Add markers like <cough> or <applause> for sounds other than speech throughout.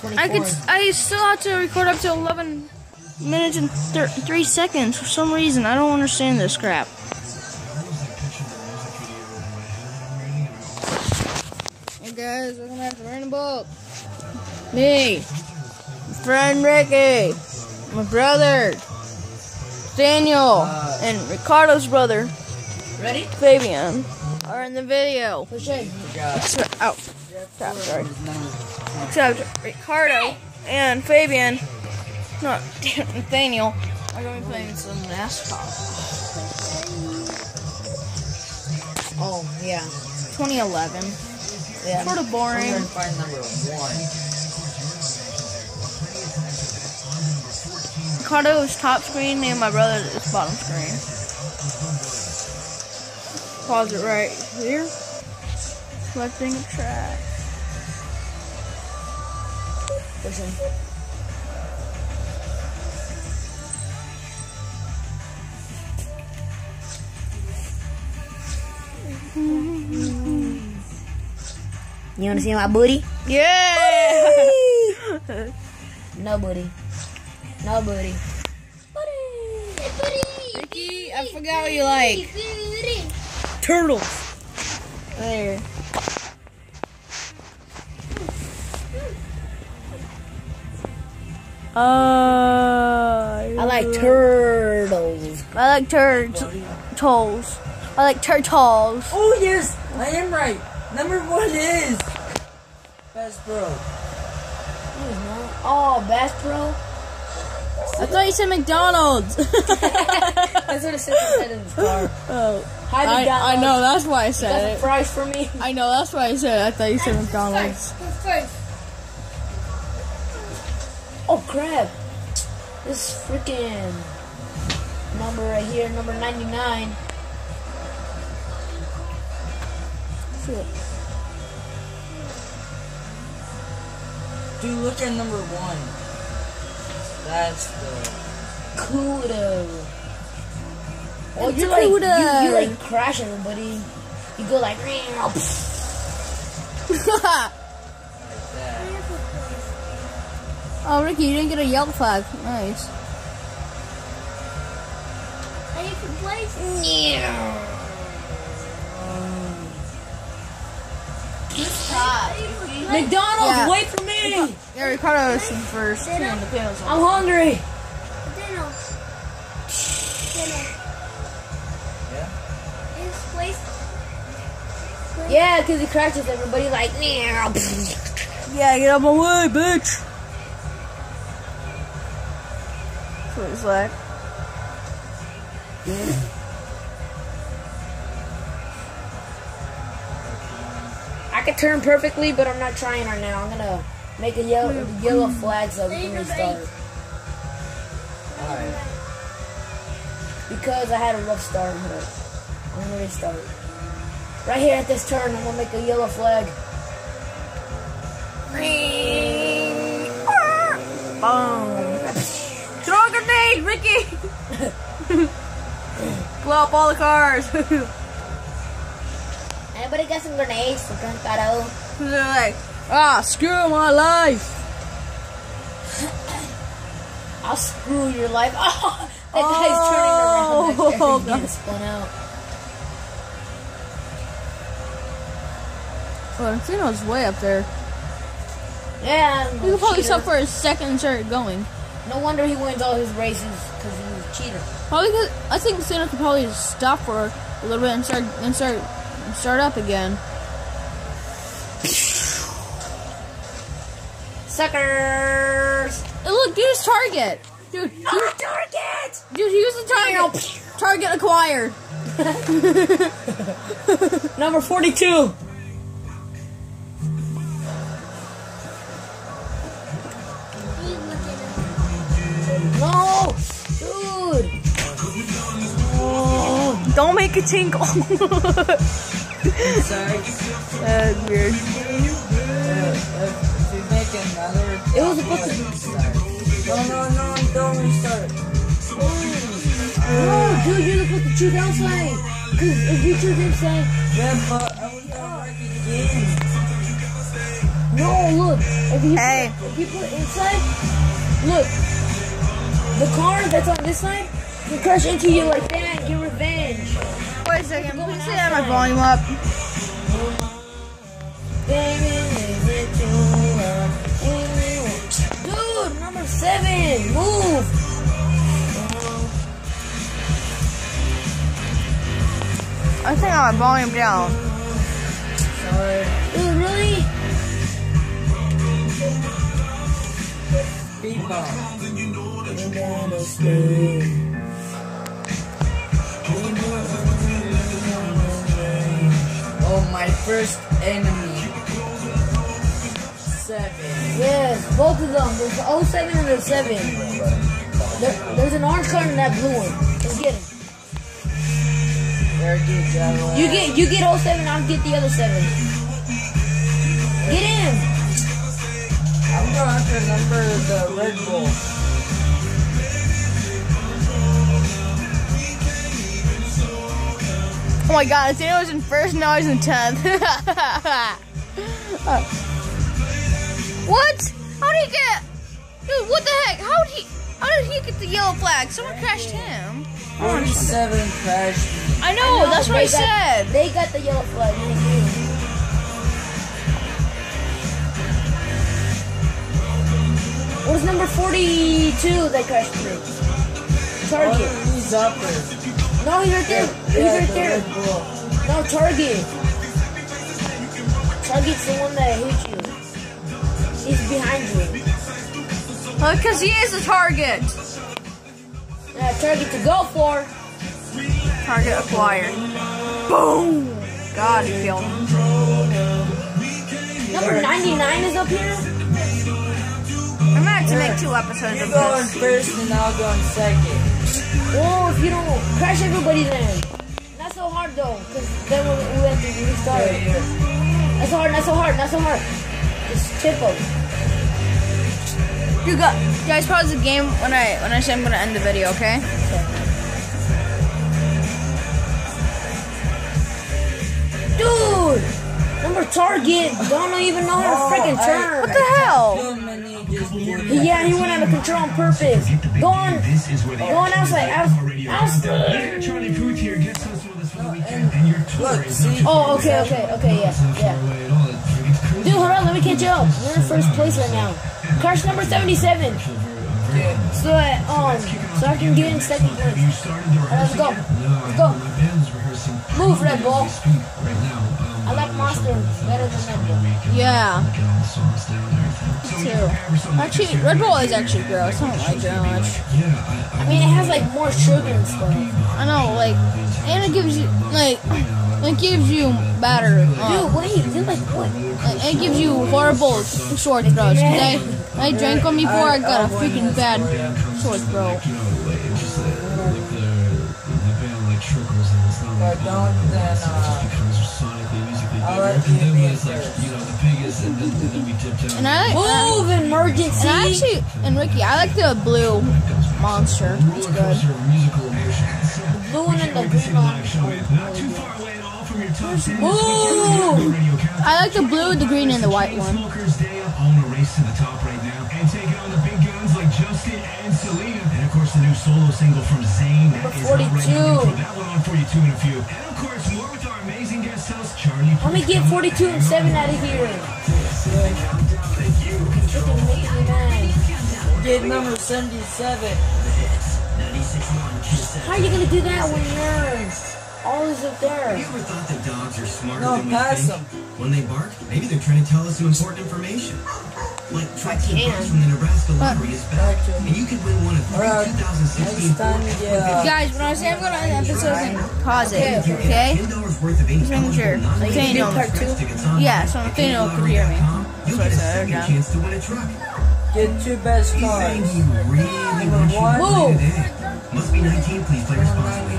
24. I could. I still have to record up to 11 minutes and thir- three seconds for some reason. I don't understand this crap. Hey guys, welcome back to Random Book. Me, my friend Ricky, my brother Daniel, Uh. and Ricardo's brother Ready? Fabian are in the video. Push it. Except, crap, sorry. Except Ricardo and Fabian, not Nathaniel, are going to be playing some NASCAR. Oh, yeah. 2011. Yeah. Sort of boring. I'm find number one. Ricardo is top screen and my brother is bottom screen. Pause it right here. Selecting a track. Listen. You wanna see my booty? Yeah! No booty. No booty. Ricky, I forgot what you like. Turtles. There. Uh, I like turtles. I like turtles. I like turtles. Oh yes, I am right. Number one is Best Bro. Oh, Bass Pro. I thought you said McDonald's. That's what it said in the car. oh, Hi, I, McDonald's. I know. That's why I said some it. fries for me. I know. That's why I said it. I thought you said McDonald's. Oh crap! This freaking number right here, number 99. Shit. Dude, look at number one. That's the. Kudo. Oh, you're like you, you like crash everybody. You go like. <laughs> <laughs> oh, Ricky, you didn't get a yellow flag. Nice. I need to place it. McDonald's, Yeah. wait for me! Yeah, Ricardo is first. And the panel's. I'm hungry. Yeah, because he crashes everybody like. Yeah, get out my way, bitch. That's what it's like. I could turn perfectly, but I'm not trying right now. I'm gonna make a yellow hmm. yellow flag so we can restart. Alright. Because I had a rough start, but I'm gonna restart. Right here at this turn, I'm gonna make a yellow flag. Boom. Ricky. Blow up all the cars. Anybody got some grenades for Cantaro? They're like, ah, screw my life. I'll screw your life. Oh, <laughs> that guy's turning around. Oh, God. <laughs> spun out. Valentino's way up there. Yeah, You no could probably stop for a second and start going. No wonder he wins all his races because he's a cheater. Probably, cause I think Santa could probably just stop for a little bit and start and start and start up again. Suckers! Hey, look, use target, dude. No target! Dude, use the target. Target acquired. <laughs> <laughs> Number 42. Don't make it tinkle. <laughs> That's weird. It was supposed to. No, no, no, don't restart. No, dude, you're supposed to choose outside. Because if you choose inside, Yeah, but I was again. No, look. If you, Hey. if you put inside, look. The car that's on this side can crash into you like that and get revenge. Wait a second. Please say have my volume up. Baby, is it true love? Dude, number seven, move. I think I have my volume down. Sorry. Dude, really? People. My first enemy. Seven. Yes, both of them. There's the 07 and the 7. There, there's an orange card and that blue one. Let's get him. Very good, Java. You get you get 07, I'll get the other 7. Get in! I'm gonna have to remember the Red Bull. Oh my god, Daniel was in first, now he's in tenth. <laughs> what? How did he get? Dude, what the heck? How did he? How did he get the yellow flag? Someone crashed him. 47 crashed me. I know. that's what I got- said. They got the yellow flag. me and you. What is number 42 that crashed me? Target. Oh, he's up there. No, he's right there. He's right there. Red Bull. No, Target. Target's the one that hit you. He's behind you. Because he is the target. Yeah, Target to go for. Target acquired. Boom. God, he killed him. Number 99 is up here. I'm gonna have to make two episodes You of go in first and I'll go in second. Well, if you don't crash everybody then. Not so hard though, because then we, we have to restart. Right here. Not so hard, not so hard, not so hard. Just tip them. You got guys pause the game when I when I say I'm gonna end the video, okay? Dude! Number target don't even know how to oh, freaking I- turn. What the hell? Too many just did that. Yeah, he went out of control on purpose. Go on, This is where the go on outside. Out, outside. Yeah, Charlie Puth here gets us with us for the weekend, and your tour Look, see? Oh, okay, okay, okay, yeah, not far yeah. away at all. It's pretty crazy. Dude, hold on, let me catch you up. We're in first place right now. Crash number 77. Yeah. So, uh, um, so I can get in second place. You started Let's go. No, I Let's go. My band's rehearsing. Move, Red Bull. as we speak right now. Um, I like Monster better than Red Bull. Yeah. Get all the songs down and everything. So we Too. prepare for something like Actually, Red Bull is actually gross. I don't like it that much. Yeah, I, I mean, it has like more sugar and stuff. I know, like, and it gives you like, it gives you better. Dude, Uh, wait, you're like, what? it gives you horrible short throws. Cause I, I drank one before. I got a freaking bad short throw. you know, like, it's just like, like the, the band like trickles and it's not like But don't then, uh, because sonically, musically I'll let you be like, first. you the and then, and then we dipped out. And I like, Move, emergency. and I actually, and Ricky, I like the blue monster. It's good. coaster of musical emotions. blue one and the green one. Live show it. Not too far away at all from your top 10 this Ooh. weekend. Radio Countdown. I like the blue, the green, and the white one. Race to the top right now and taking on the big guns like Justin and Selena. And of course, the new solo single from Zayn that is out right now. 42. We'll that one on for you too in a few. And of course, more with our amazing guest host, Charlie. Let me get 42 and 7 out of here. Freaking making me mad. Get number 77. How are you gonna do that when you're always up there? Have You ever thought that dogs are smarter No, than we pass think? When they bark, maybe they're trying to tell us some important information. Like tracks and can. bucks from the Nebraska lottery is back, and you could win one of three Alright, 2016 next time you uh, Guys, when I say I'm gonna end the episode, then pause it, Okay, okay? Ten dollars worth of eight Just making sure. eligible Like, Big non-refundable part two? express tickets on Yeah, so Nathaniel can hear me. You'll That's what I get a said, second yeah. chance to win a truck. Get two best You cars. you really Number want to one. today? Must be 19. Please play responsibly.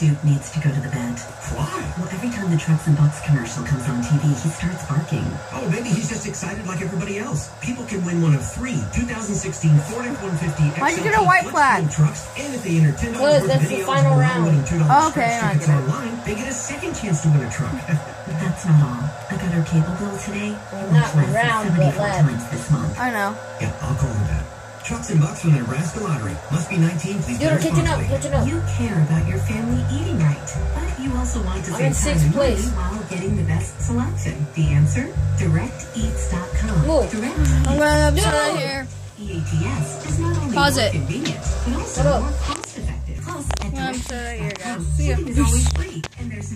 99. Oh, I think Duke needs to go to the bed. Why? Well, every time the Trucks and Bucks commercial comes on TV, he starts barking. Oh, maybe he's just excited like everybody else. People can win one of three 2016 Ford F-150 Why'd you get a white flag? Fuel trucks, and if they enter ten Cause dollars worth that's of the final round. winning $2 Okay, scratch I tickets get it. online, they get a second chance to win a truck. <laughs> but That's not all. I got our cable bill today? Well, not Much round, than but 74 left. times this month. I know. Yeah, I'll call her that. Trucks and bucks from the Nebraska Lottery. Must be 19. Please Dude, play I'm catching up, catching up. You care about your family eating right, but you also want to I'm save time and money place. while getting the best selection. The answer? DirectEats.com. Move. Direct I'm gonna No. upset it here. EATS is not only Pause more it. convenient, but also more cost effective. Plus, at I'm sorry, here, guys. DirectEats.com, See ya. shipping is always free, and there's